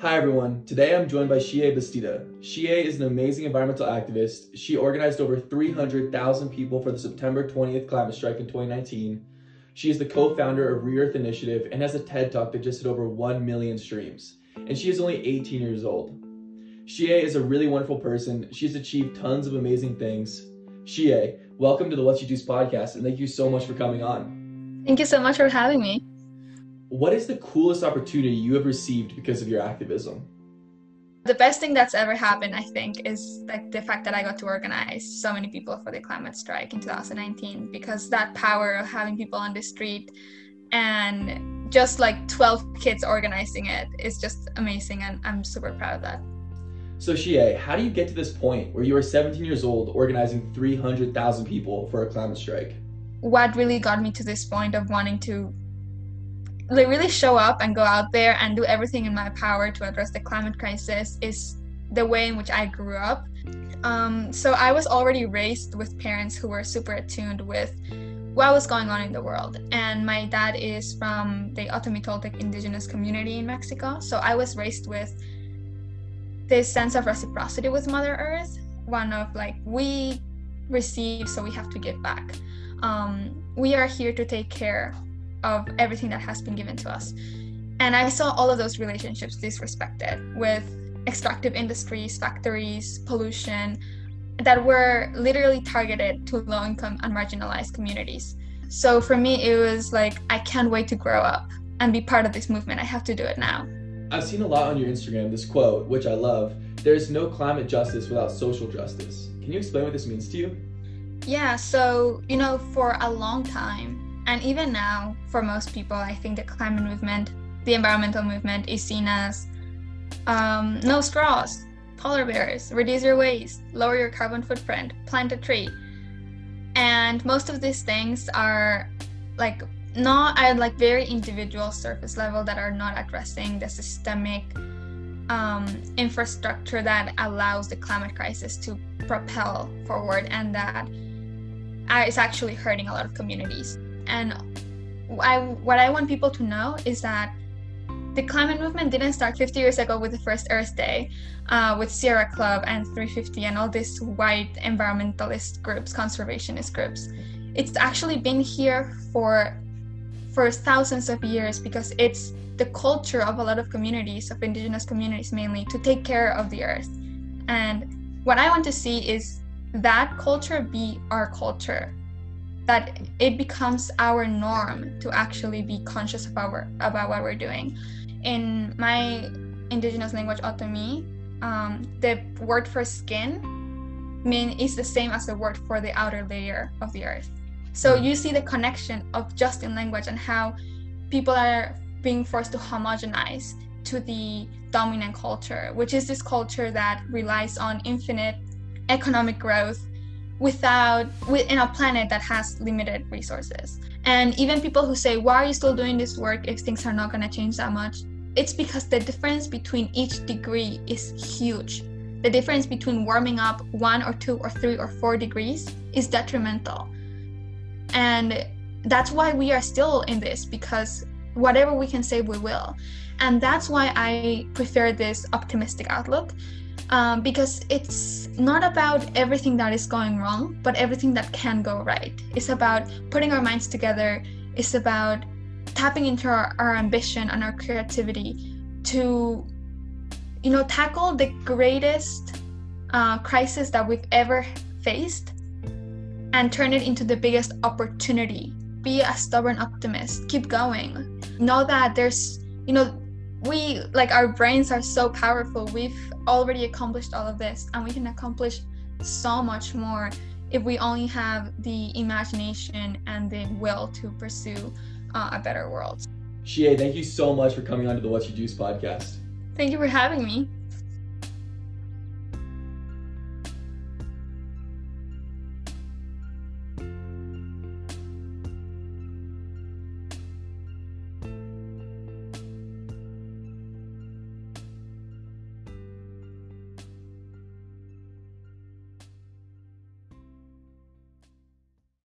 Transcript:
Hi everyone, today I'm joined by Xiye Bastida. Xiye is an amazing environmental activist. She organized over 300,000 people for the September 20th climate strike in 2019. She is the co-founder of Re-Earth Initiative and has a TED Talk that just hit over 1 million streams. And she is only 18 years old. Xiye is a really wonderful person. She's achieved tons of amazing things. Xiye, welcome to the What's Your Juice podcast and thank you so much for coming on. Thank you so much for having me. What is the coolest opportunity you have received because of your activism? The best thing that's ever happened, I think, is like the fact that I got to organize so many people for the climate strike in 2019 because that power of having people on the street and just like 12 kids organizing it is just amazing and I'm super proud of that. So Xiye, how do you get to this point where you are 17 years old organizing 300,000 people for a climate strike? What really got me to this point of wanting to like really show up and go out there and do everything in my power to address the climate crisis is the way in which I grew up. Um, so I was already raised with parents who were super attuned with what was going on in the world. And my dad is from the Otomi Toltec indigenous community in Mexico. So I was raised with this sense of reciprocity with Mother Earth, one of like, we receive, so we have to give back. Um, we are here to take care of everything that has been given to us. And I saw all of those relationships disrespected with extractive industries, factories, pollution that were literally targeted to low income and marginalized communities. So for me, it was like, I can't wait to grow up and be part of this movement. I have to do it now. I've seen a lot on your Instagram this quote, which I love there's no climate justice without social justice. Can you explain what this means to you? Yeah, so, you know, for a long time, and even now, for most people, I think the climate movement, the environmental movement, is seen as um, no straws, polar bears, reduce your waste, lower your carbon footprint, plant a tree. And most of these things are like not at like very individual surface level that are not addressing the systemic um, infrastructure that allows the climate crisis to propel forward and that is actually hurting a lot of communities. And I, what I want people to know is that the climate movement didn't start 50 years ago with the first Earth Day, uh, with Sierra Club and 350 and all these white environmentalist groups, conservationist groups. It's actually been here for for thousands of years because it's the culture of a lot of communities, of indigenous communities mainly, to take care of the earth. And what I want to see is that culture be our culture that it becomes our norm to actually be conscious of our, about what we're doing. In my indigenous language, Otomi, um, the word for skin mean is the same as the word for the outer layer of the earth. So you see the connection of just in language and how people are being forced to homogenize to the dominant culture, which is this culture that relies on infinite economic growth without in a planet that has limited resources. And even people who say why are you still doing this work if things are not going to change that much? It's because the difference between each degree is huge. The difference between warming up one or two or three or four degrees is detrimental. And that's why we are still in this because whatever we can save we will. And that's why i prefer this optimistic outlook um, because it's not about everything that is going wrong, but everything that can go right. It's about putting our minds together, it's about tapping into our, our ambition and our creativity to you know tackle the greatest uh, crisis that we've ever faced and turn it into the biggest opportunity. Be a stubborn optimist. Keep going. Know that there's you know we like our brains are so powerful we've already accomplished all of this and we can accomplish so much more if we only have the imagination and the will to pursue uh, a better world Xiye, thank you so much for coming on to the What's Your Juice podcast. Thank you for having me.